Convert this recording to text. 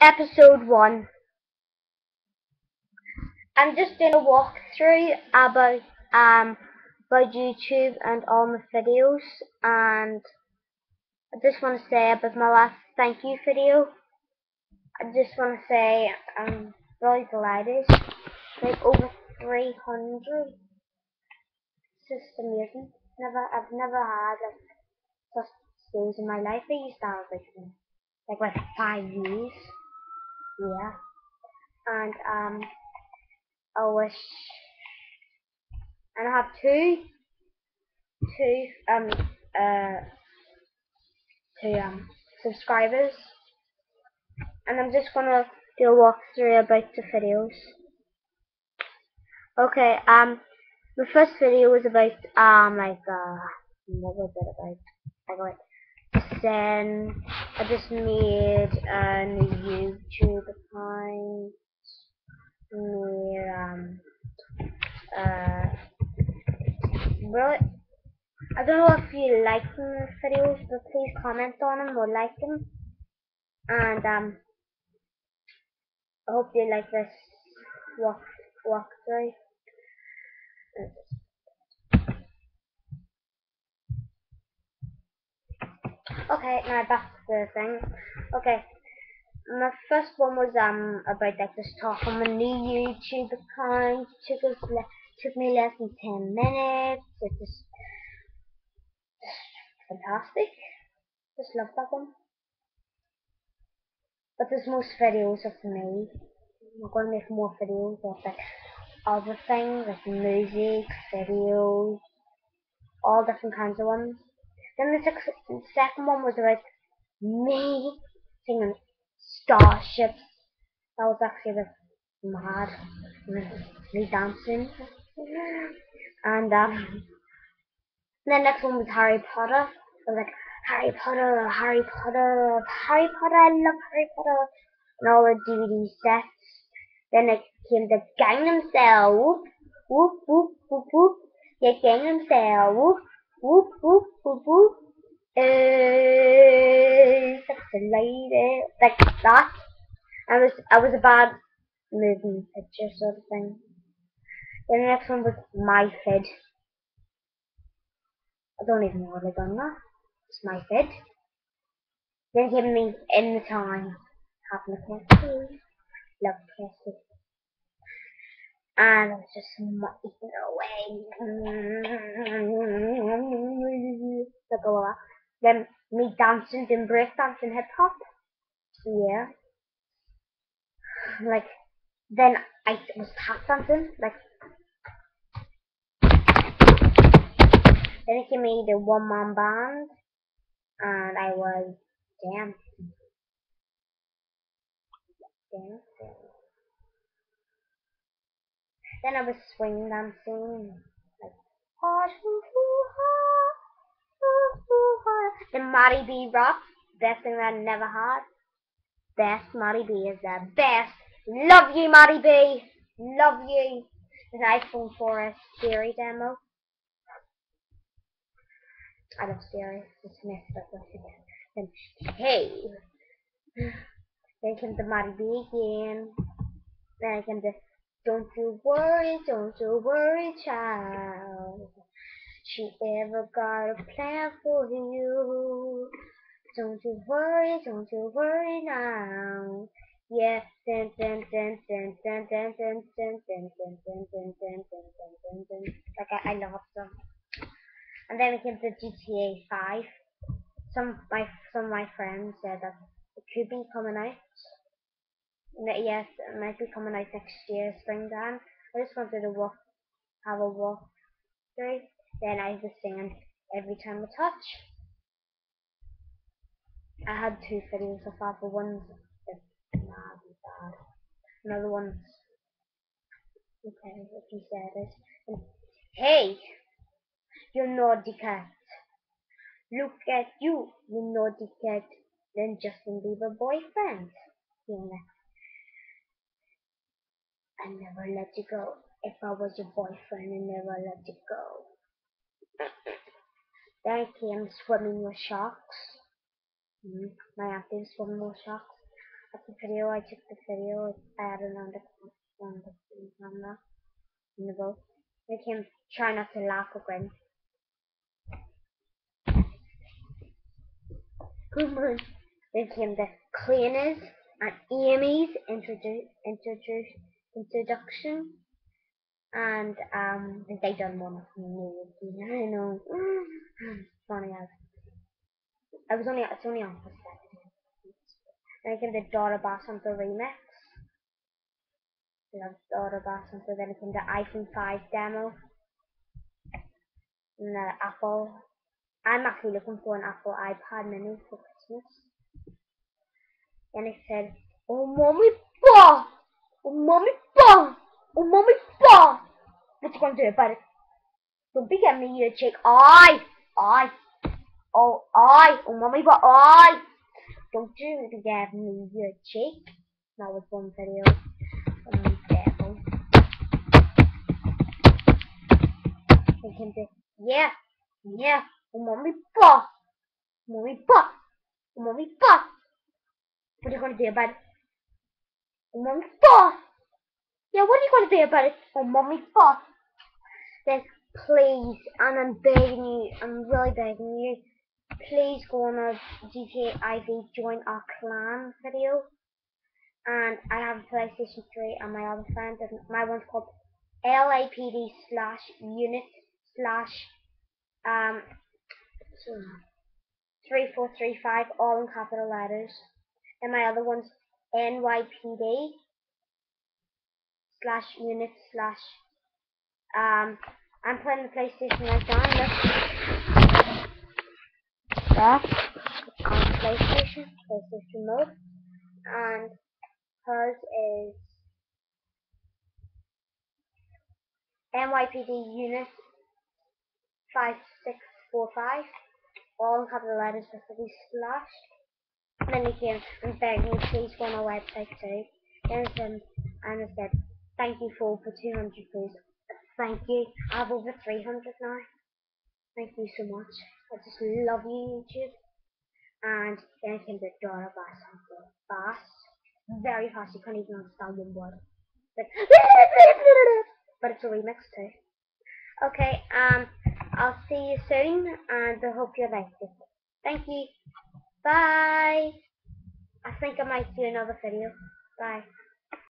episode 1. I'm just doing a walkthrough about um about YouTube and all my videos and I just want to say about my last thank you video. I just want to say I'm really delighted. Like over 300. It's just amazing. Never, I've never had like such days in my life. I used to have like like like five views. Yeah. And um I wish and I have two two um uh two um subscribers and I'm just gonna do a walkthrough about the videos. Okay, um the first video was about um like uh what was it about? Like like then I just made a new YouTube account near um uh really I don't know if you like the videos but please comment on them or like them and um I hope you like this walk walkthrough. Okay, now back to the thing. Okay, my first one was um about like just talking on my new YouTube account. Took us took me less than ten minutes. It just fantastic. Just love that one. But there's most videos of me. I'm to make more videos of like other things like music, videos, all different kinds of ones. Then the, the second one was about me singing Starships. That was actually the mad. Me dancing. And um, the next one was Harry Potter. I was like, Harry Potter, Harry Potter, Harry Potter, I love Harry Potter. And all the DVD sets. Then it came to Gangnam Style. Whoop, whoop, whoop, whoop, whoop. Yeah, Gangnam Style. Whoop, whoop, whoop, whoop, whoop. Uh, sexy lady. Like that. I was, I was a bad moving picture sort of thing. Then the next one was My Fid. I don't even know what I've done that. It's My Fid. Then came me in the time. Having a coffee. Love kisses. And I was just eating away. Then me dancing, doing break dancing, hip hop. Yeah. Like, then I was tap dancing, like. Then it came me the one man band, and I was dancing. Dancing. Then I was swing dancing, like. The Marty B rock, best thing that I never had. Best Marty B is the best. Love you, Marty B. Love you. An iPhone 4S Siri demo. I love Siri. It's messed up with it. Then, hey. Then comes the Marty B again. Then I come to Don't you worry, don't you worry, child. She ever got a plan for you. Don't you worry, don't you worry now. Yeah, dun dun dun dun dun dun dun dun dun dun dun dun dun dun Like I, I love them. And then we came to GTA 5. Some my some of my friends said that it could be coming out. Yes, it might be coming out next year, springtime. I just wanted to walk, have a walk through. Then I was singing every time I touch. I had two videos so far, but one's mad bad. Another one's okay, if you said it. And, hey, you naughty cat. Look at you, you naughty cat. Then Justin Bieber boyfriend. Know, I never let you go. If I was your boyfriend, I never let you go. Then I came swimming with sharks. Mm, my auntie swimming with sharks. That's the video. I took the video. I had it on the on the camera in the boat. Make him try not to laugh grin. Good morning. Make the cleaners and Amy's introduce introduce introduction. And um they done one of me. I know. Funny as I was only it's only on for second. I the Dora Bassanto remix. Have Dora Bassanto, then it came the iPhone 5 demo. And the Apple. I'm actually looking for an Apple iPad mini for Christmas. Then it said, Oh mommy ba! Oh mommy ba! Oh mommy ba! What you gonna do about it? Don't be getting me a chick. I! I! Oh, I! Oh mommy ba! I! Don't you give me your cheek. That was one video. Um, devil. Thinking this, yeah, yeah, oh mommy pa, mommy oh mommy pa. What you gonna do about it? Oh mommy pa. Yeah, what are you gonna do about it? Oh mommy pa. Then please, and I'm begging you, I'm really begging you please go on our GTA IV join our clan video. And I have a PlayStation 3 and my other friend, and my one's called LAPD slash unit slash um 3435 all in capital letters. And my other one's NYPD slash unit slash um I'm playing the PlayStation right now. Look that on PlayStation, PlayStation mode, and hers is NYPD Unit 5645, all in capital letters with the slash. And then you can, I'm begging please go on our website too. There's um, and I said, thank you for, for 200 please. Thank you. I have over 300 now. Thank you so much. I just love you, YouTube. And then came to Dora Bass fast. Very fast, you can't even understand one word. But, it's a remix too. Okay, um, I'll see you soon, and I hope you liked it. Thank you. Bye. I think I might do another video. Bye.